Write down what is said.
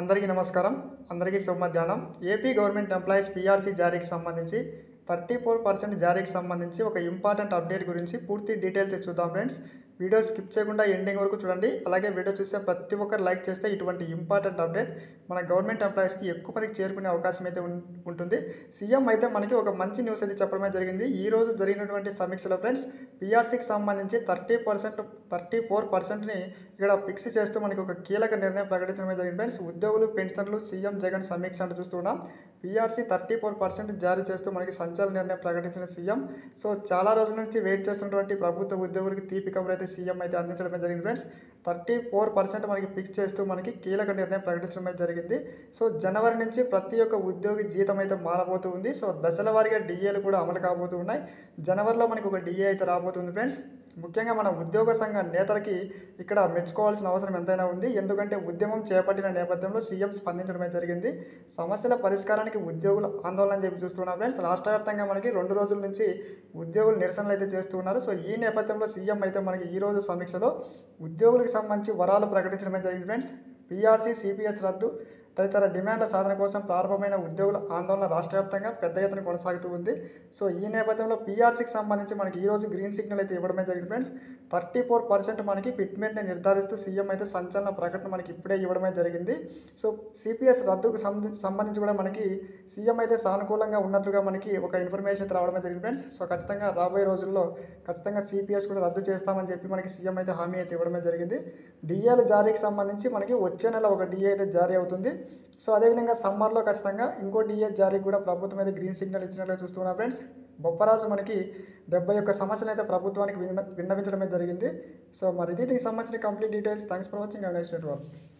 అందరికీ నమస్కారం. అందరికీ శుభమధ్యాహ్నం ఏపీ గవర్నమెంట్ ఎంప్లాయీస్ పీఆర్సీ జారీకి సంబంధించి థర్టీ ఫోర్ పర్సెంట్ జారీకి సంబంధించి ఒక ఇంపార్టెంట్ అప్డేట్ గురించి పూర్తి డీటెయిల్స్ చూద్దాం ఫ్రెండ్స్. వీడియో స్కిప్ చేయకుండా ఎండింగ్ వరకు చూడండి. అలాగే వీడియో చూస్తే ప్రతి ఒక్కరు లైక్ చేస్తే ఇటువంటి ఇంపార్టెంట్ అప్డేట్ మన గవర్నమెంట్ ఎంప్లాయీస్కి ఎక్కువ మందికి చేరుకునే అవకాశం అయితే ఉంటుంది. సీఎం అయితే మనకి ఒక మంచి న్యూస్ అయితే చెప్పడమే జరిగింది. ఈ రోజు జరిగినటువంటి సమీక్షలో ఫ్రెండ్స్ పీఆర్సీకి సంబంధించి థర్టీ పర్సెంట్ థర్టీ ఫోర్ పర్సెంట్ని ఇక్కడ ఫిక్స్ చేస్తూ మనకి ఒక కీలక నిర్ణయం ప్రకటించడమే జరిగింది. ఫ్రెండ్స్ ఉద్యోగులు పెన్షన్లు సీఎం జగన్ సమీక్ష అంటూ చూస్తున్నాం పీఆర్సీ థర్టీ ఫోర్ పర్సెంట్ జారీ చేస్తూ మనకి సంచలన నిర్ణయం ప్రకటించిన సీఎం. సో చాలా రోజుల నుంచి వెయిట్ చేస్తున్నటువంటి ప్రభుత్వ ఉద్యోగులకి తీపి కబురైతే అయితే సీఎం అయితే అందించడమే జరిగింది ఫ్రెండ్స్. థర్టీ ఫోర్ పర్సెంట్ మనకి ఫిక్స్ చేస్తూ మనకి కీలక నిర్ణయం ప్రకటించడమే జరిగింది. సో జనవరి నుంచి ప్రతి ఒక్క ఉద్యోగి జీతం అయితే మారబోతూ ఉంది. సో దశల వారీగా డిఏలు కూడా అమలు కాబోతూ ఉన్నాయి. జనవరిలో మనకి ఒక డిఏ అయితే రాబోతుంది ఫ్రెండ్స్. ముఖ్యంగా మన ఉద్యోగ సంఘ నేతలకి ఇక్కడ మెచ్చుకోవాల్సిన అవసరం ఎంతైనా ఉంది. ఎందుకంటే ఉద్యమం చేపట్టిన నేపథ్యంలో సీఎం స్పందించడమే జరిగింది. సమస్యల పరిష్కారానికి ఉద్యోగులు ఆందోళన చెప్పి చూస్తున్నాం ఫ్రెండ్స్. రాష్ట్ర వ్యాప్తంగా మనకి రెండు రోజుల నుంచి ఉద్యోగులు నిరసనలు అయితే చేస్తున్నారు సో ఈ నేపథ్యంలో సీఎం అయితే మనకి ఈ రోజు సమీక్షలో ఉద్యోగులకు సంబంధించి వరాలు ప్రకటించడమే జరిగింది ఫ్రెండ్స్. పీఆర్సీ సిపిఎస్ రద్దు తదితర డిమాండ్ల సాధన కోసం ప్రారంభమైన ఉద్యోగుల ఆందోళన రాష్ట్ర వ్యాప్తంగా పెద్ద ఎత్తున కొనసాగుతూ ఉంది. సో ఈ నేపథ్యంలో పీఆర్సీకి సంబంధించి మనకి ఈ రోజు గ్రీన్ సిగ్నల్ అయితే ఇవ్వడమే జరిగింది ఫ్రెండ్స్ థర్టీ ఫోర్ పర్సెంట్ మనకి ఫిట్మెంట్ని నిర్ధారిస్తూ సీఎం అయితే సంచలన ప్రకటన మనకి ఇప్పుడే ఇవ్వడమే జరిగింది. సో సిపిఎస్ రద్దుకు సంబంధించి సంబంధించి కూడా మనకి సీఎం అయితే సానుకూలంగా ఉన్నట్లుగా మనకి ఒక ఇన్ఫర్మేషన్ అయితే రావడమే జరిగింది ఫ్రెండ్స్ సో ఖచ్చితంగా రాబోయే రోజుల్లో ఖచ్చితంగా సిపిఎస్ కూడా రద్దు చేస్తామని చెప్పి మనకి సీఎం అయితే హామీ అయితే ఇవ్వడమే జరిగింది. డిఏల జారీకి సంబంధించి మనకి వచ్చే నెల ఒక డిఏ అయితే జారీ అవుతుంది. సో అదేవిధంగా సమ్మర్లో ఖచ్చితంగా ఇంకో డిఏ జారీకి కూడా ప్రభుత్వం అయితే గ్రీన్ సిగ్నల్ ఇచ్చినట్లు చూస్తున్నాం ఫ్రెండ్స్ బొప్పరాజు మనకి డెబ్బై ఒక్క సమస్యలు అయితే ప్రభుత్వానికి విన్న విన్నవించడమే జరిగింది. సో మరి ఇది దీనికి సంబంధించిన complete details thanks for watching next వాళ్ళు